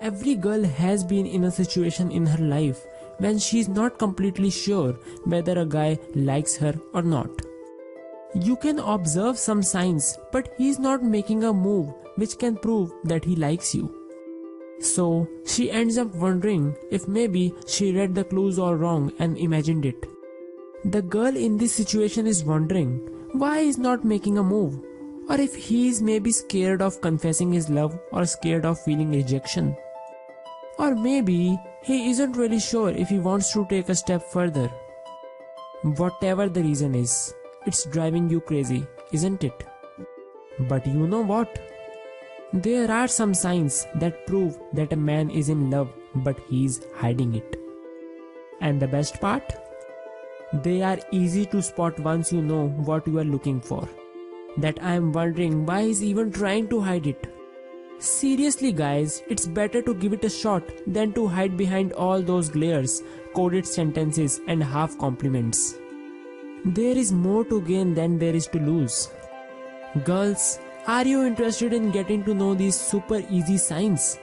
Every girl has been in a situation in her life when she is not completely sure whether a guy likes her or not. You can observe some signs, but he is not making a move which can prove that he likes you. So she ends up wondering if maybe she read the clues all wrong and imagined it. The girl in this situation is wondering why he's not making a move, or if he is maybe scared of confessing his love or scared of feeling rejection. Or maybe he isn't really sure if he wants to take a step further. Whatever the reason is, it's driving you crazy, isn't it? But you know what? There are some signs that prove that a man is in love but he's hiding it. And the best part? They are easy to spot once you know what you are looking for. That I am wondering why he's even trying to hide it. Seriously, guys, it's better to give it a shot than to hide behind all those glares, coded sentences, and half compliments. There is more to gain than there is to lose. Girls, are you interested in getting to know these super easy signs?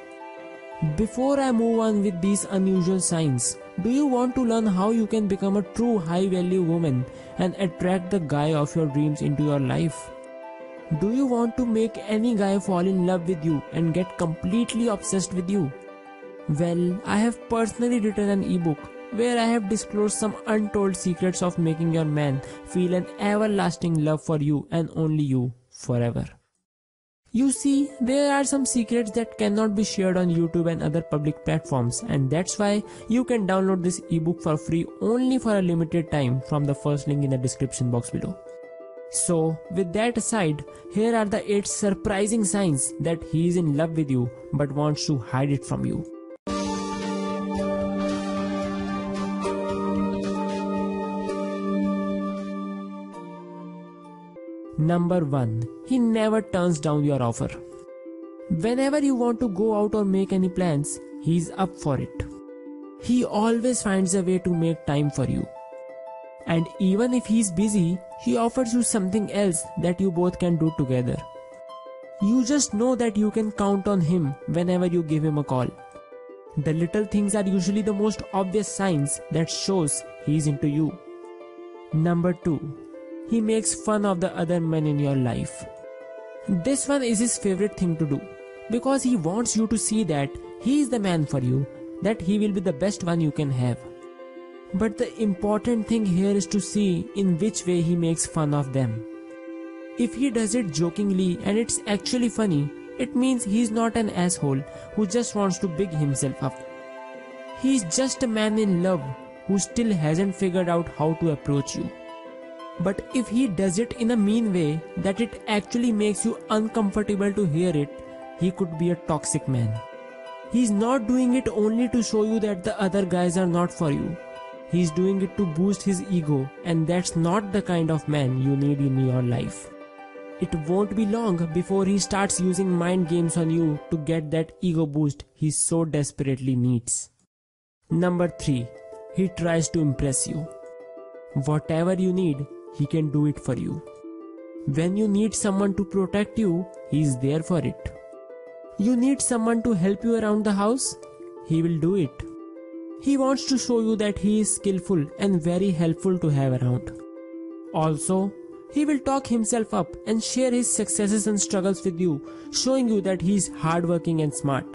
Before I move on with these unusual signs, do you want to learn how you can become a true high value woman and attract the guy of your dreams into your life? Do you want to make any guy fall in love with you and get completely obsessed with you? Well, I have personally written an ebook where I have disclosed some untold secrets of making your man feel an everlasting love for you and only you forever. You see, there are some secrets that cannot be shared on YouTube and other public platforms, and that's why you can download this ebook for free only for a limited time from the first link in the description box below. So, with that aside, here are the 8 surprising signs that he is in love with you but wants to hide it from you. Number 1. He never turns down your offer. Whenever you want to go out or make any plans, he's up for it. He always finds a way to make time for you. And even if he's busy, he offers you something else that you both can do together. You just know that you can count on him whenever you give him a call. The little things are usually the most obvious signs that shows he's into you. Number 2. He makes fun of the other men in your life. This one is his favorite thing to do because he wants you to see that he is the man for you, that he will be the best one you can have. But the important thing here is to see in which way he makes fun of them. If he does it jokingly and it's actually funny, it means he's not an asshole who just wants to big himself up. He's just a man in love who still hasn't figured out how to approach you. But if he does it in a mean way that it actually makes you uncomfortable to hear it, he could be a toxic man. He's not doing it only to show you that the other guys are not for you. He's doing it to boost his ego, and that's not the kind of man you need in your life. It won't be long before he starts using mind games on you to get that ego boost he so desperately needs. Number 3. He tries to impress you. Whatever you need, he can do it for you. When you need someone to protect you, he is there for it. You need someone to help you around the house, he will do it. He wants to show you that he is skillful and very helpful to have around. Also, he will talk himself up and share his successes and struggles with you, showing you that he is hardworking and smart.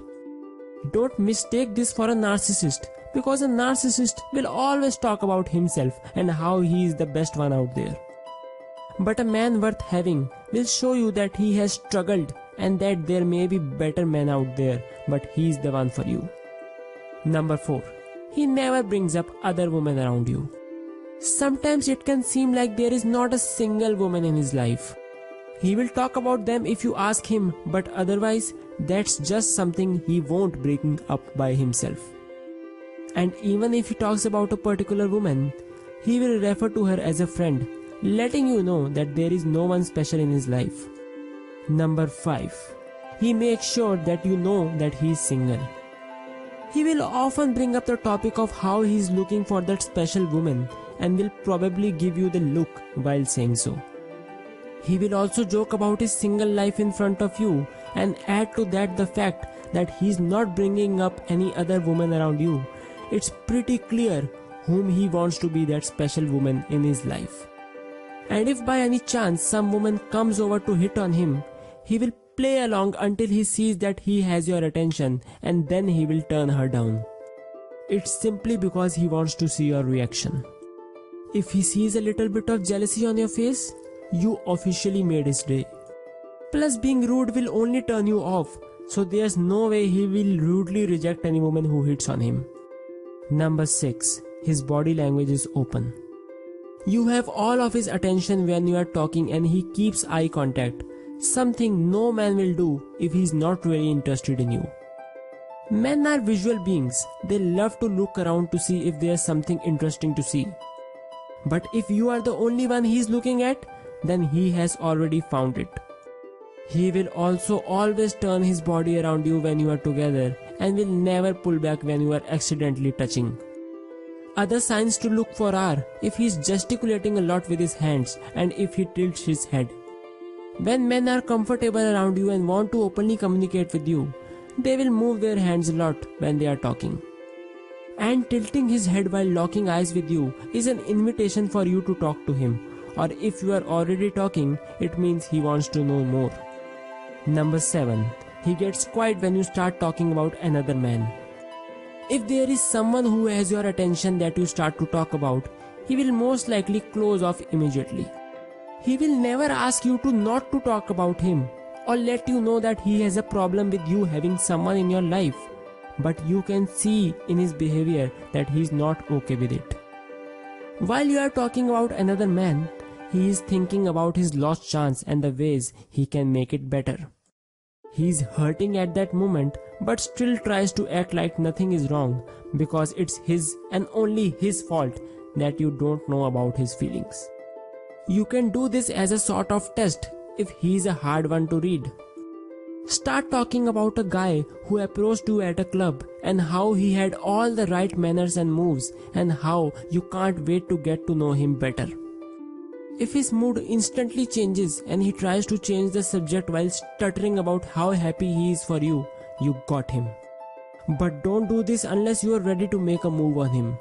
Don't mistake this for a narcissist because a narcissist will always talk about himself and how he is the best one out there. But a man worth having will show you that he has struggled and that there may be better men out there, but he is the one for you. Number 4. He never brings up other women around you. Sometimes it can seem like there is not a single woman in his life. He will talk about them if you ask him, but otherwise, that's just something he won't bring up by himself. And even if he talks about a particular woman, he will refer to her as a friend, letting you know that there is no one special in his life. Number 5. He makes sure that you know that he is single. He will often bring up the topic of how he is looking for that special woman and will probably give you the look while saying so. He will also joke about his single life in front of you and add to that the fact that he's not bringing up any other woman around you, it's pretty clear whom he wants to be that special woman in his life. And if by any chance some woman comes over to hit on him, he will play along until he sees that he has your attention and then he will turn her down. It's simply because he wants to see your reaction. If he sees a little bit of jealousy on your face, you officially made his day. Plus, being rude will only turn you off, so there's no way he will rudely reject any woman who hits on him. Number 6. His body language is open. You have all of his attention when you are talking and he keeps eye contact, something no man will do if he's not really interested in you. Men are visual beings, they love to look around to see if there's something interesting to see. But if you are the only one he's looking at, then he has already found it. He will also always turn his body around you when you are together and will never pull back when you are accidentally touching. Other signs to look for are if he is gesticulating a lot with his hands and if he tilts his head. When men are comfortable around you and want to openly communicate with you, they will move their hands a lot when they are talking. And tilting his head while locking eyes with you is an invitation for you to talk to him, or if you are already talking, it means he wants to know more. Number 7. He gets quiet when you start talking about another man. If there is someone who has your attention that you start to talk about, he will most likely close off immediately. He will never ask you to not to talk about him or let you know that he has a problem with you having someone in your life. But you can see in his behavior that he is not okay with it. While you are talking about another man, he is thinking about his lost chance and the ways he can make it better. He's hurting at that moment but still tries to act like nothing is wrong because it's his and only his fault that you don't know about his feelings. You can do this as a sort of test if he's a hard one to read. Start talking about a guy who approached you at a club and how he had all the right manners and moves and how you can't wait to get to know him better. If his mood instantly changes and he tries to change the subject while stuttering about how happy he is for you, you got him. But don't do this unless you are ready to make a move on him.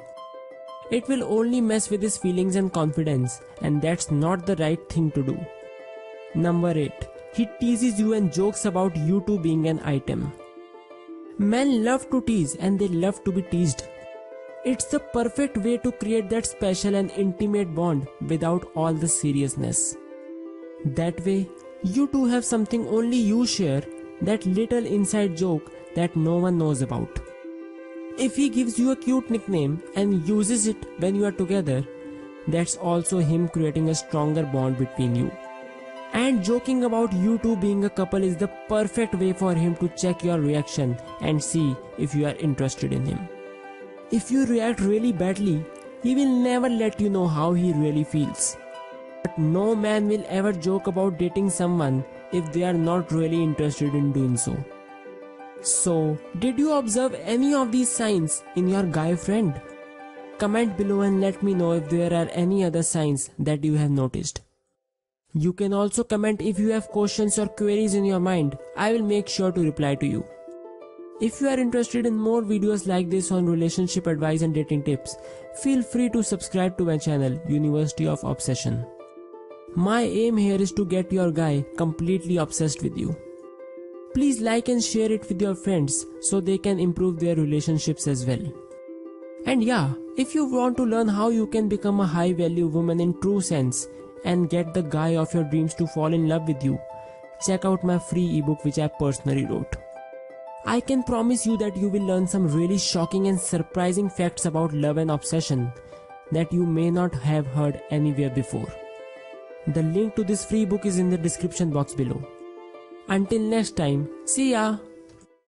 It will only mess with his feelings and confidence, and that's not the right thing to do. Number 8. He teases you and jokes about you two being an item. Men love to tease and they love to be teased. It's the perfect way to create that special and intimate bond without all the seriousness. That way, you two have something only you share, that little inside joke that no one knows about. If he gives you a cute nickname and uses it when you are together, that's also him creating a stronger bond between you. And joking about you two being a couple is the perfect way for him to check your reaction and see if you are interested in him. If you react really badly, he will never let you know how he really feels. But no man will ever joke about dating someone if they are not really interested in doing so. So, did you observe any of these signs in your guy friend? Comment below and let me know if there are any other signs that you have noticed. You can also comment if you have questions or queries in your mind. I will make sure to reply to you. If you are interested in more videos like this on relationship advice and dating tips, feel free to subscribe to my channel University of Obsession. My aim here is to get your guy completely obsessed with you. Please like and share it with your friends so they can improve their relationships as well. And yeah, if you want to learn how you can become a high value woman in true sense and get the guy of your dreams to fall in love with you, check out my free ebook which I personally wrote. I can promise you that you will learn some really shocking and surprising facts about love and obsession that you may not have heard anywhere before. The link to this free book is in the description box below. Until next time, see ya!